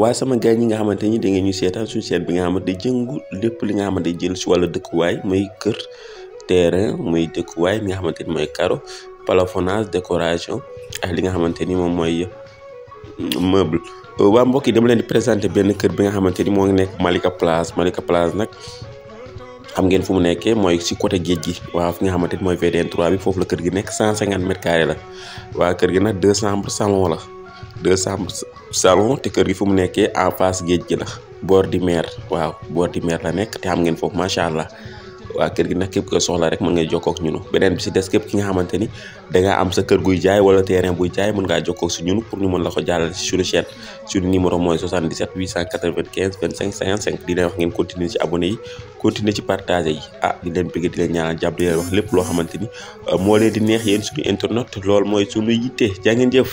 waa sama gars ñi nga xamante ni da ngeen ñu seetaan suñu seet bi nga xamante day jëngu lépp li nga xamante day jël si wàllu dëkkuwaay muy kër terrain muy dëkkuwaay mi nga xamante ni mooy carreau plafonnage décoration ak li nga xamante ni moom mooy meuble waa mbokk yi dama leen di présenté benn kër bi nga xamante ni moo ngi nekk Malika Place Malika Place nag xam ngeen fu mu nekkee mooy si côté géej gi waaw fi nga xamante ni mooy VDN 3 bi foofu la kër gi nekk 150 mètres carrés la waa kër gi nag 200 pour salon la 200 pour salon te kër gi fu mu nekkee en face géej gi la bord di mer waaw bord di mer la nekk te xam ngeen foofu macha allah waa kër gi nag képp ko soxla rek mën ngay jokkoo ak ñunu beneen bi si des képp ki nga xamante ni da nga am sa kër guy jaay wala terrain buy jaay mën ngaa jokkoo si ñunu pour ñu mën la ko jàllale si suñu chaîne suñu numéro mooy 77 895 25 55 di leen wax ngeen continuer ci abonné yi continuer ci partagé yi ah di leen bëgg di leen ñaanal jàpp di leen wax lépp loo xamante ni moo leen di neex yéen suñu internet loolu mooy suñu yitte jaa ngeen jëf